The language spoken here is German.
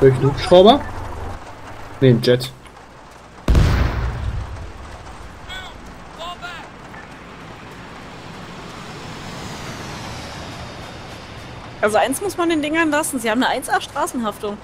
Durch einen Hubschrauber? Ne, einen Jet. Also eins muss man den Dingern lassen, sie haben eine 1A Straßenhaftung.